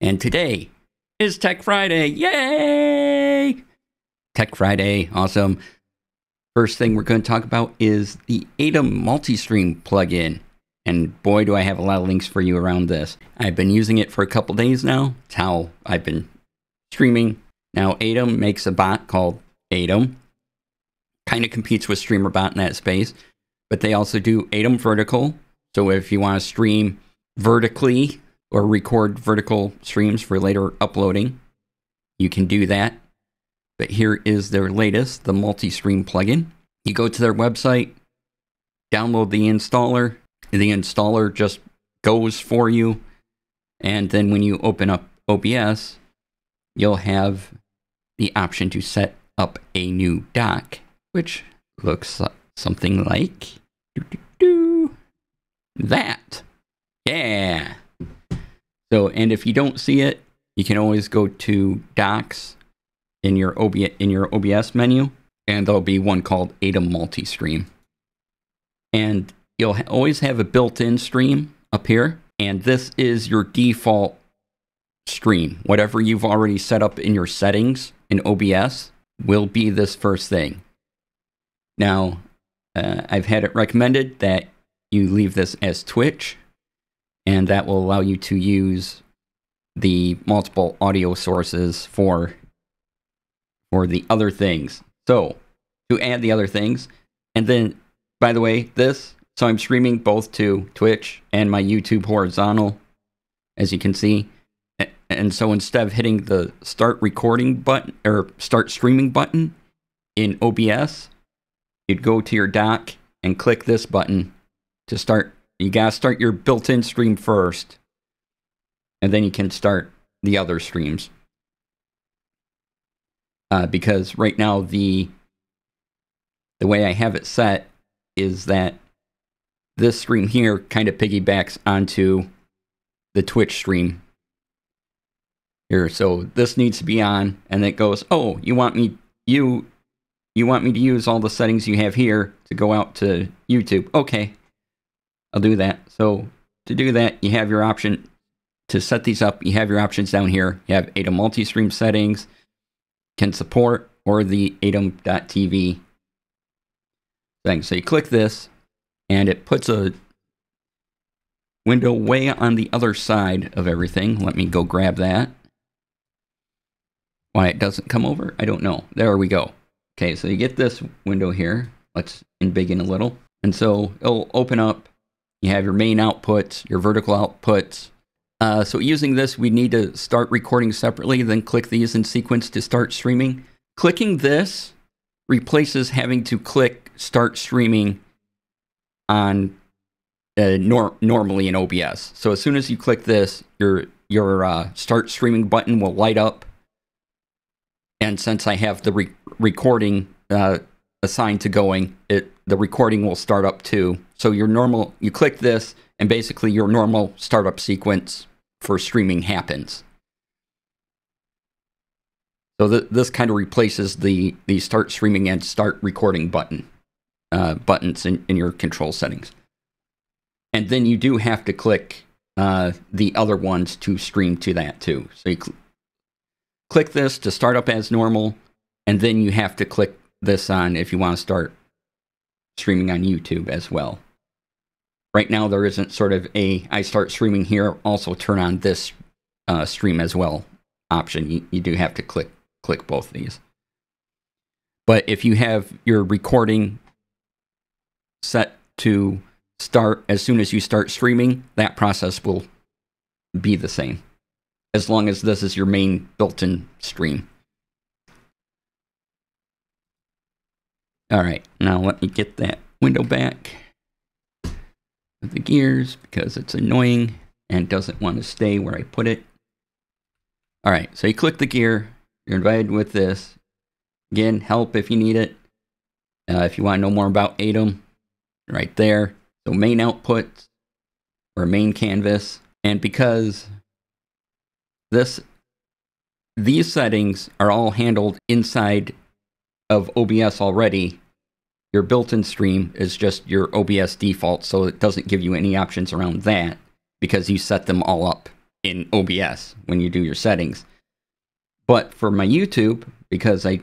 And today is Tech Friday. Yay! Tech Friday, awesome. First thing we're going to talk about is the Aitum multi-stream plugin. And boy, do I have a lot of links for you around this. I've been using it for a couple days now. It's how I've been streaming. Now, Aitum makes a bot called Aitum. Kind of competes with StreamerBot in that space. But they also do Aitum Vertical. So if you want to stream vertically or record vertical streams for later uploading, you can do that. But here is their latest, the multi stream plugin. You go to their website, download the installer. The installer just goes for you. And then when you open up OBS, you'll have the option to set up a new dock, which looks something like that. Yeah. So, and if you don't see it, you can always go to Docks in your OB in your OBS menu, and there'll be one called Aitum Multi-Stream. And you'll ha- always have a built-in stream up here, and this is your default stream. Whatever you've already set up in your settings in OBS will be this first thing. Now, uh, I've had it recommended that you leave this as Twitch, and that will allow you to use the multiple audio sources for for the other things. So, to add the other things, and then by the way, this so I'm streaming both to Twitch and my YouTube horizontal as you can see. And so instead of hitting the start recording button or start streaming button in OBS, you'd go to your dock and click this button to start. You gotta start your built in stream first, and then you can start the other streams. Uh, because right now, the the way I have it set is that this stream here kind of piggybacks onto the Twitch stream here. So this needs to be on, and it goes, oh, you want me, you, you want me to use all the settings you have here to go out to YouTube. Okay, I'll do that. So to do that, you have your option to set these up. You have your options down here. You have Aitum multi-stream settings, can support, or the Aitum.tv thing. So you click this, and it puts a window way on the other side of everything. Let me go grab that. Why it doesn't come over, I don't know. There we go. Okay, so you get this window here. Let's embiggen a little. And so it'll open up. You have your main outputs, your vertical outputs. Uh, so using this, we need to start recording separately, then click these in sequence to start streaming. Clicking this replaces having to click start streaming on uh, nor- normally in OBS. So as soon as you click this, your your uh, start streaming button will light up and since I have the re- recording uh, assigned to going, it the recording will start up too. So your normal, you click this, and basically your normal startup sequence for streaming happens. So th- this kind of replaces the the start streaming and start recording button uh, buttons in, in your control settings. And then you do have to click uh, the other ones to stream to that too. So you cl- click this to start up as normal, and then you have to click this on if you want to start streaming on YouTube as well. Right now, there isn't sort of a I start streaming here, also turn on this uh, stream as well option. You, you do have to click click both these. But if you have your recording set to start as soon as you start streaming, that process will be the same as long as this is your main built-in stream. All right, now let me get that window back with the gears because it's annoying and doesn't want to stay where I put it. All right, so you click the gear, you're invited with this. Again, help if you need it. Uh, if you want to know more about Aitum, right there. So main output or main canvas. And because this these settings are all handled inside of OBS already. Your built-in stream is just your OBS default, so it doesn't give you any options around that because you set them all up in OBS when you do your settings. But for my YouTube, because I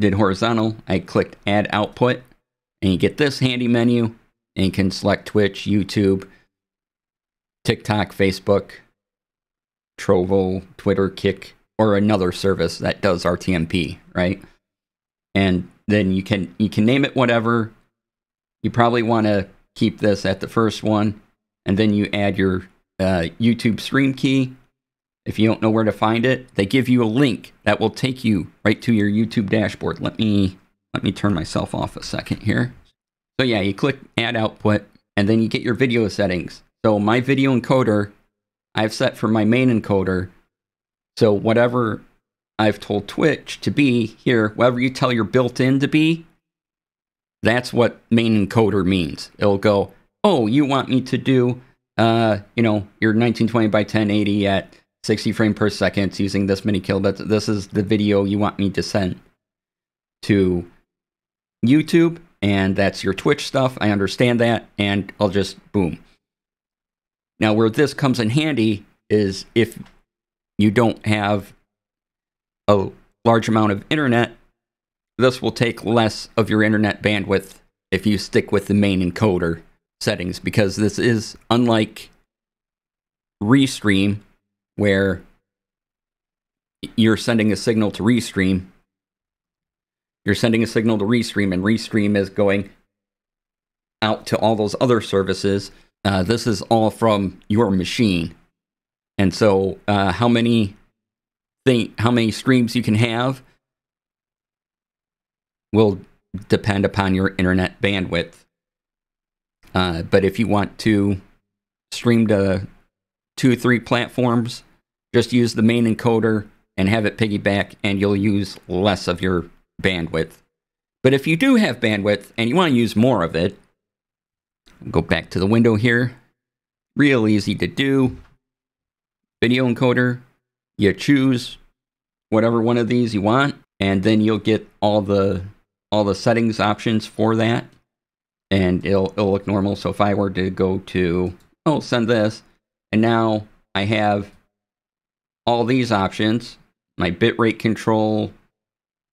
did horizontal, I clicked add output and you get this handy menu and you can select Twitch, YouTube, TikTok, Facebook, Trovo, Twitter, Kick, or another service that does RTMP, right? And then you can you can name it whatever. You probably want to keep this at the first one, and then you add your uh, YouTube stream key. If you don't know where to find it, they give you a link that will take you right to your YouTube dashboard. Let me let me turn myself off a second here. So yeah, you click add output, and then you get your video settings. So my video encoder, I've set for my main encoder. So whatever I've told Twitch to be here, whatever you tell your built-in to be, that's what main encoder means. It'll go, oh, you want me to do, uh, you know, your 1920 by 1080 at 60 frame per second using this many kilobits. This is the video you want me to send to YouTube, and that's your Twitch stuff. I understand that, and I'll just boom. Now, where this comes in handy is if you don't have a large amount of internet, this will take less of your internet bandwidth if you stick with the main encoder settings because this is unlike Restream where you're sending a signal to Restream. You're sending a signal to Restream and Restream is going out to all those other services uh, this is all from your machine, and so uh, how many think how many streams you can have will depend upon your internet bandwidth. Uh, but if you want to stream to two three platforms, just use the main encoder and have it piggyback, and you'll use less of your bandwidth. But if you do have bandwidth and you want to use more of it, Go back to the window here. Real easy to do. Video encoder. You choose whatever one of these you want, and then you'll get all the all the settings options for that, and it'll it'll look normal. So if I were to go to oh send this, and now I have all these options, my bitrate control,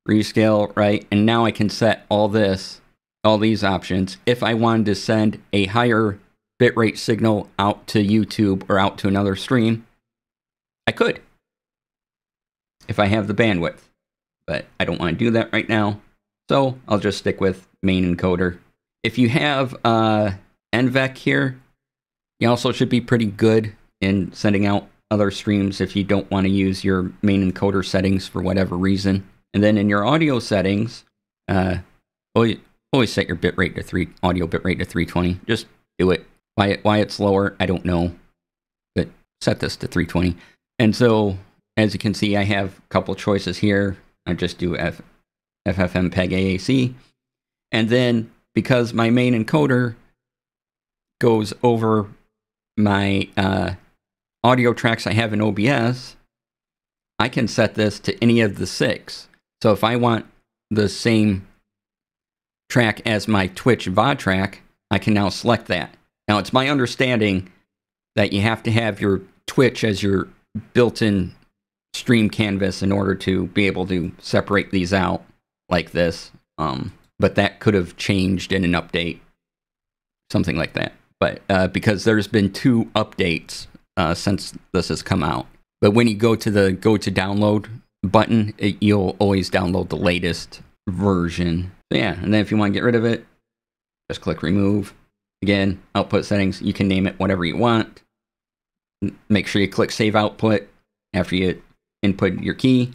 rescale, right, and now I can set all this all these options if I wanted to send a higher bitrate signal out to YouTube or out to another stream. I could if I have the bandwidth, but I don't want to do that right now. So I'll just stick with main encoder. If you have uh, NVENC here, you also should be pretty good in sending out other streams if you don't want to use your main encoder settings for whatever reason. And then in your audio settings, uh, well, always set your bitrate to three audio bitrate to 320. Just do it. Why it why it's lower, I don't know, but set this to 320. And so, as you can see, I have a couple choices here. I just do F, FFmpeg AAC, and then because my main encoder goes over my uh, audio tracks I have in OBS, I can set this to any of the six. So if I want the same track as my Twitch VOD track, I can now select that. Now, it's my understanding that you have to have your Twitch as your built in stream canvas in order to be able to separate these out like this. Um, but that could have changed in an update, something like that. But uh, because there's been two updates uh, since this has come out. But when you go to the go to download button, it, you'll always download the latest version so yeah, and then if you want to get rid of it, just click remove. Again, output settings, you can name it whatever you want. Make sure you click save output after you input your key.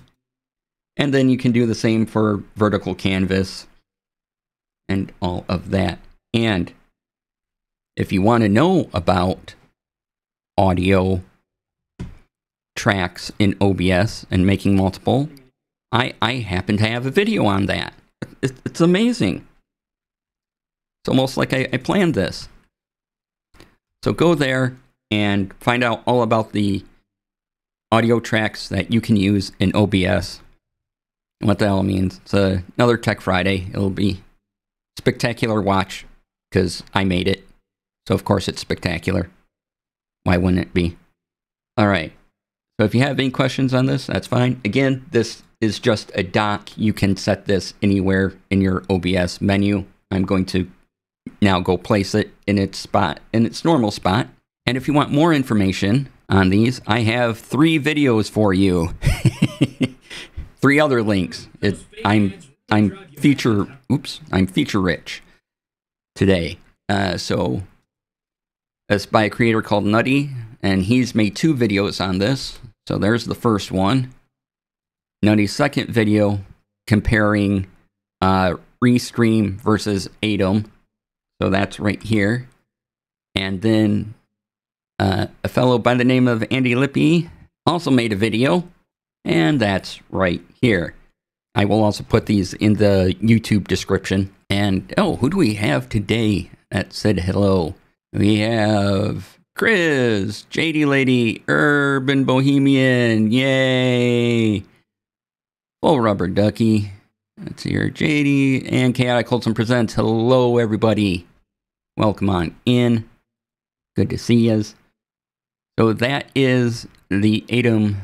And then you can do the same for vertical canvas and all of that. And if you want to know about audio tracks in OBS and making multiple, I, I happen to have a video on that it's amazing. It's almost like I, I planned this. So go there and find out all about the audio tracks that you can use in OBS. What the hell means. It's a, another Tech Friday. It'll be spectacular watch because I made it. So of course it's spectacular. Why wouldn't it be? All right. So if you have any questions on this, that's fine. Again, this is just a dock. You can set this anywhere in your OBS menu. I'm going to now go place it in its spot, in its normal spot. And if you want more information on these, I have three videos for you. three other links. It, I'm I'm feature oops, I'm feature rich today. Uh, so it's by a creator called Nutty, and he's made two videos on this. So there's the first one. Nutty's second video comparing uh, Restream versus Aitum. So that's right here. And then fellow by the name of Andi Lippi also made a video, and that's right here. I will also put these in the YouTube description. And oh, who do we have today that said hello? We have Chris, JD Lady, Urban Bohemian, yay! Full Rubber Ducky. That's here, JD and Chaotic Wholesome presents. Hello, everybody. Welcome on in. Good to see you. So that is the Aitum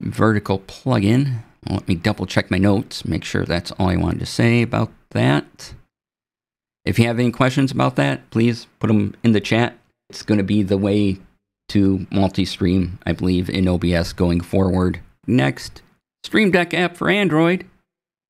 vertical plugin. Let me double check my notes, make sure that's all I wanted to say about that. If you have any questions about that, please put them in the chat. It's going to be the way to multi-stream, I believe, in OBS going forward. Next, Stream Deck app for Android.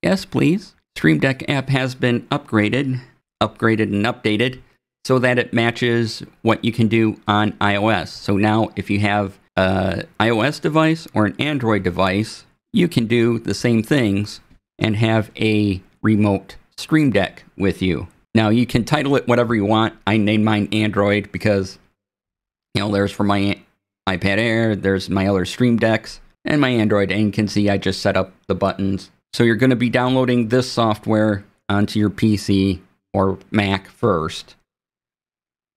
Yes, please. Stream Deck app has been upgraded, upgraded and updated so that it matches what you can do on iOS. So now if you have an iOS device or an Android device, you can do the same things and have a remote Stream Deck with you. Now you can title it whatever you want. I named mine Android because you know there's for my iPad Air, there's my other Stream Decks, and my Android. And you can see I just set up the buttons. So you're going to be downloading this software onto your PC or Mac first.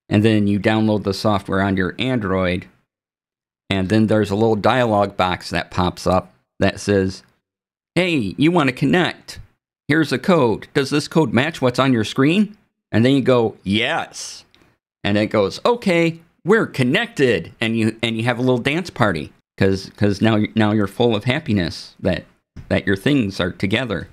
And then you download the software on your Android. And then there's a little dialog box that pops up that says, Hey, you want to connect? here's a code. Does this code match what's on your screen? And then you go, yes. And it goes, okay, we're connected. And you and you have a little dance party because because now now you're full of happiness that that your things are together.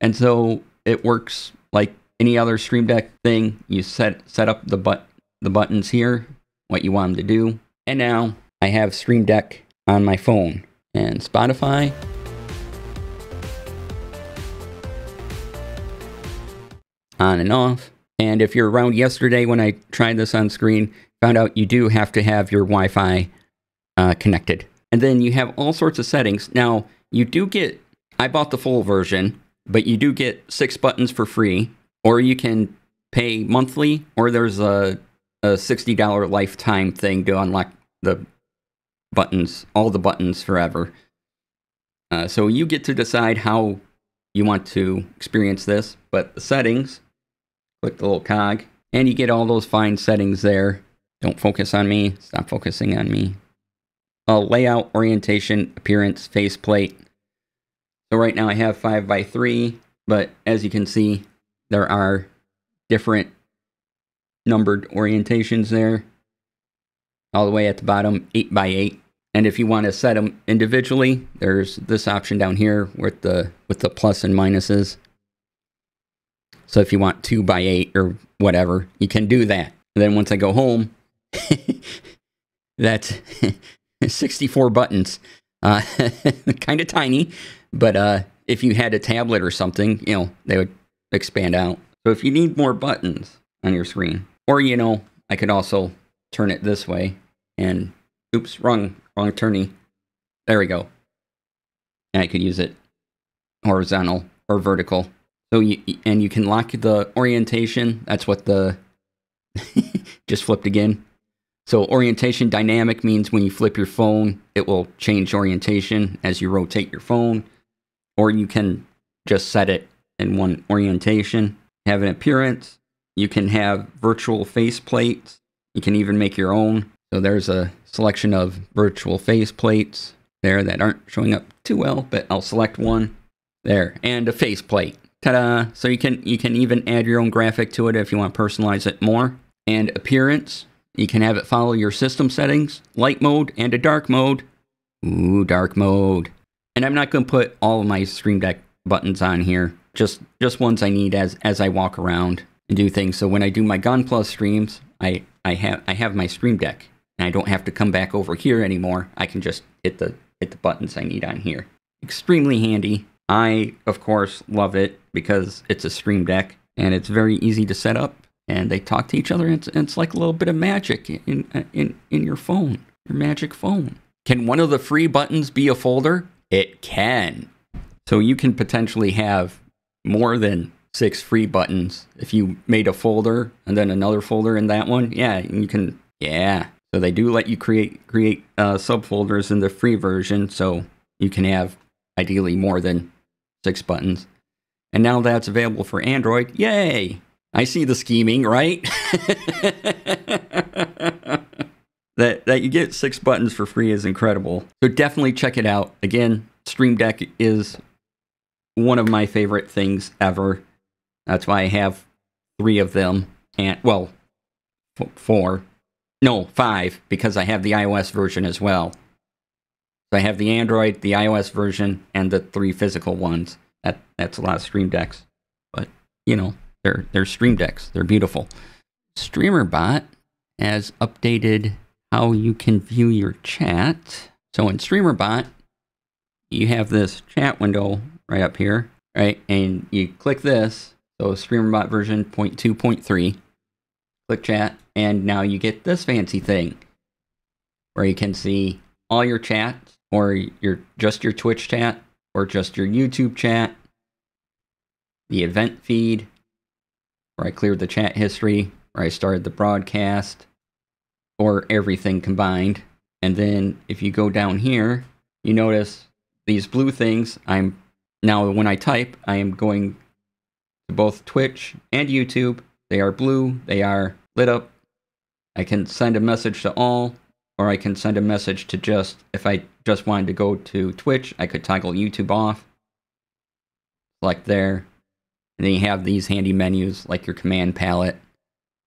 And so it works like any other Stream Deck thing. You set set up the but the buttons here, what you want them to do. And now I have Stream Deck on my phone and Spotify on and off. And if you're around yesterday when I tried this on screen, found out you do have to have your Wi Fi uh, connected. And then you have all sorts of settings. Now, you do get, I bought the full version, but you do get six buttons for free, or you can pay monthly, or there's a, a $60 lifetime thing to unlock the buttons, all the buttons forever. Uh, so you get to decide how you want to experience this, but the settings Click the little cog, and you get all those fine settings there. Don't focus on me. Stop focusing on me. Uh, layout, orientation, appearance, faceplate. So right now I have 5 by 3 but as you can see, there are different numbered orientations there. All the way at the bottom, 8 by 8 And if you want to set them individually, there's this option down here with the with the plus and minuses. So if you want two by eight or whatever, you can do that. And then once I go home, that's 64 buttons. Uh, kind of tiny, but uh, if you had a tablet or something, you know, they would expand out. So if you need more buttons on your screen, or you know, I could also turn it this way and oops, wrong, wrong turning. There we go. And I could use it horizontal or vertical. So you and you can lock the orientation. That's what the just flipped again. So orientation dynamic means when you flip your phone, it will change orientation as you rotate your phone, or you can just set it in one orientation. Have an appearance. You can have virtual face plates. You can even make your own. So there's a selection of virtual face plates there that aren't showing up too well, but I'll select one there and a face plate. Ta-da! So you can you can even add your own graphic to it if you want to personalize it more. And appearance, You can have it follow your system settings, light mode, and a dark mode. Ooh, dark mode. And I'm not going to put all of my Stream Deck buttons on here. Just just ones I need as as I walk around and do things. So when I do my Gunpla streams, I I have I have my Stream Deck and I don't have to come back over here anymore. I can just hit the hit the buttons I need on here. Extremely handy. I of course love it because it's a Stream Deck and it's very easy to set up and they talk to each other. It's it's like a little bit of magic in in in your phone, your magic phone. Can one of the free buttons be a folder? It can. So you can potentially have more than six free buttons if you made a folder and then another folder in that one. Yeah, you can. Yeah. So they do let you create create uh, subfolders in the free version, so you can have ideally more than six buttons. And now that's available for Android. Yay! I see the scheming, right? that that you get six buttons for free is incredible. So definitely check it out. Again, Stream Deck is one of my favorite things ever. That's why I have three of them, and well, four, no, five, because I have the iOS version as well. So I have the Android, the iOS version, and the three physical ones. That that's a lot of Stream Decks, but you know they're they're Stream Decks. They're beautiful. StreamerBot has updated how you can view your chat. So in StreamerBot, you have this chat window right up here, right? And you click this, so StreamerBot version 0.2.3, click chat, and now you get this fancy thing where you can see all your chats or your just your Twitch chat or just your YouTube chat, the event feed, where I cleared the chat history, where I started the broadcast, or everything combined. And then if you go down here, you notice these blue things. I'm now when I type, I am going both Twitch and YouTube. They are blue, they are lit up. I can send a message to all, or I can send a message to just, if I just wanted to go to Twitch, I could toggle YouTube off. Select there. And then you have these handy menus like your command palette,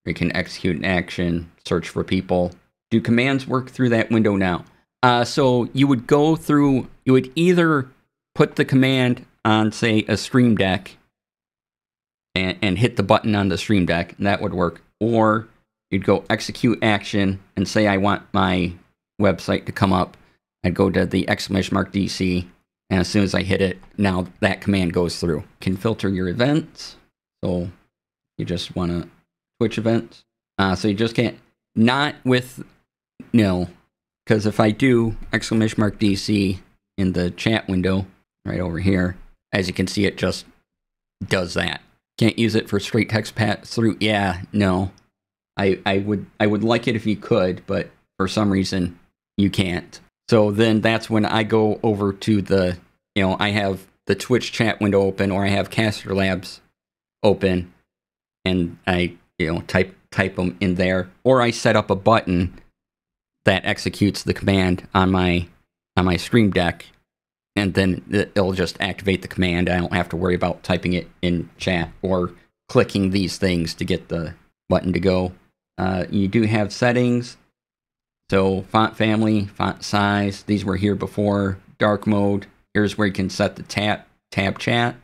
you can execute an action, search for people. Do commands work through that window now? Uh, so you would go through, you would either put the command on, say, a Stream Deck and, and hit the button on the Stream Deck, and that would work. Or you'd go execute action and say, I want my website to come up. I'd go to the exclamation mark DC, and as soon as I hit it, now that command goes through. Can filter your events. So you just want to Twitch events. Uh, so you just can't, not with, no, because if I do exclamation mark DC in the chat window right over here, as you can see, it just does that. Can't use it for straight text pass through. Yeah, no. I, I would I would like it if you could, but for some reason you can't. So then that's when I go over to the you know I have the Twitch chat window open or I have Casterlabs open, and I you know type type them in there, or I set up a button that executes the command on my on my Stream Deck, and then it'll just activate the command. I don't have to worry about typing it in chat or clicking these things to get the button to go. Uh, you do have settings, so font family, font size. These were here before. Dark mode. Here's where you can set the tab tab chat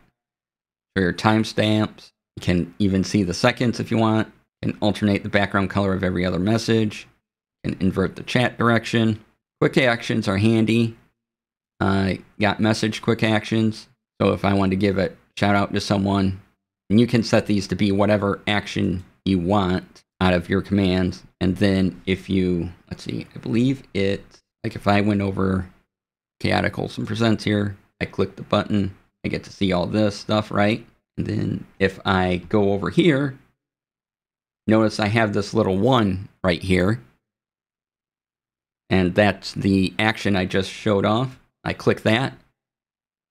for your timestamps. You can even see the seconds if you want. You can alternate the background color of every other message. You can invert the chat direction. Quick actions are handy. I uh, got message quick actions. So if I want to give a shout out to someone, and you can set these to be whatever action you want out of your commands. And then if you, let's see, I believe it, like if I went over chaotic wholesome presents here, I click the button, I get to see all this stuff, right? And then if I go over here, notice I have this little one right here. And that's the action I just showed off. I click that,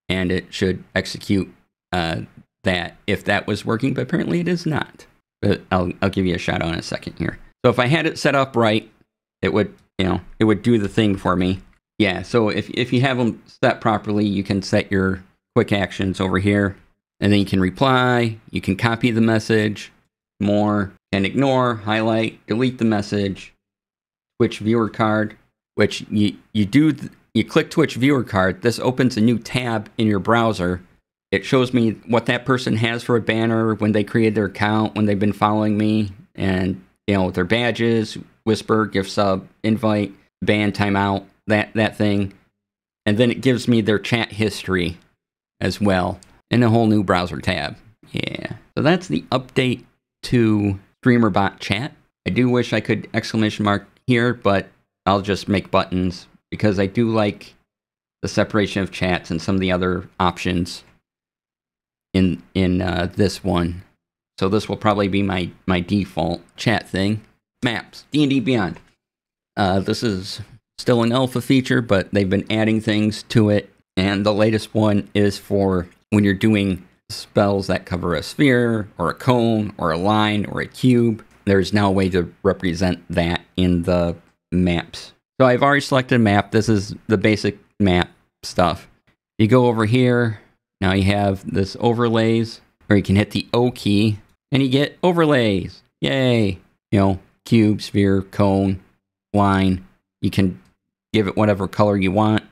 and it should execute uh, that if that was working, but apparently it is not. But I'll, I'll give you a shout out in a second here. So if I had it set up right, it would, you know, it would do the thing for me. Yeah, so if, if you have them set properly, you can set your quick actions over here. And then you can reply, you can copy the message, more, and ignore, highlight, delete the message, Twitch viewer card, which you you do you click Twitch viewer card. This opens a new tab in your browser. It shows me what that person has for a banner when they created their account, when they've been following me, and you know their badges, whisper, gift sub, invite, ban, timeout, that that thing, and then it gives me their chat history as well in a whole new browser tab. Yeah, so that's the update to StreamerBot chat. I do wish I could exclamation mark here, but I'll just make buttons because I do like the separation of chats and some of the other options in in uh, this one. So this will probably be my my default chat thing. Maps D&D Beyond. Uh, this is still an alpha feature, but they've been adding things to it, and the latest one is for when you're doing spells that cover a sphere or a cone or a line or a cube. There's now a way to represent that in the maps. So I've already selected a map. This is the basic map stuff. You go over here. Now you have this overlays where you can hit the O key and you get overlays. Yay. You know, cube, sphere, cone, line. You can give it whatever color you want.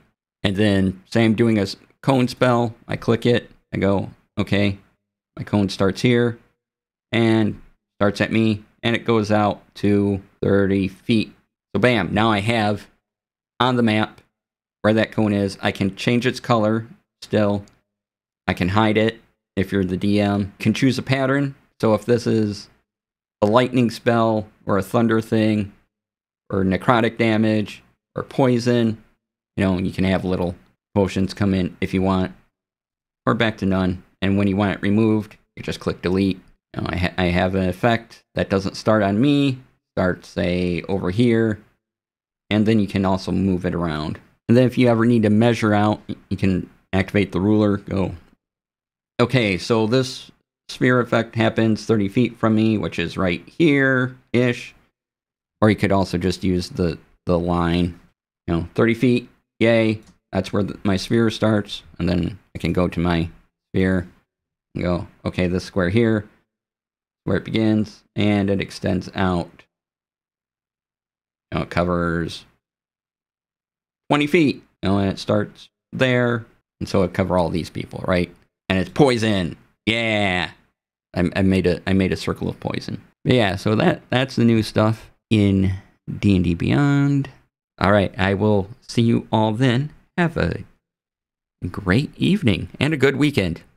And then say I'm doing a cone spell. I click it. I go, okay, my cone starts here and starts at me and it goes out to 30 feet. So bam, now I have on the map where that cone is. I can change its color still. I can hide it if you're the DM. Can choose a pattern. So if this is a lightning spell or a thunder thing or necrotic damage or poison, you know, you can have little potions come in if you want or back to none. And when you want it removed, you just click delete. I, ha- I have an effect that doesn't start on me, starts say over here, and then you can also move it around. And then if you ever need to measure out, you can activate the ruler, go. Okay, so this sphere effect happens 30 feet from me, which is right here-ish. Or you could also just use the, the line, you know, 30 feet, yay, that's where the, my sphere starts. And then I can go to my sphere and go, okay, this square here, where it begins, and it extends out. You know, it covers 20 feet, you know, and it starts there. And so it cover all these people, right? And it's poison. Yeah. I, I made a I made a circle of poison. Yeah, so that that's the new stuff in D&D Beyond. All right, I will see you all then. Have a great evening and a good weekend.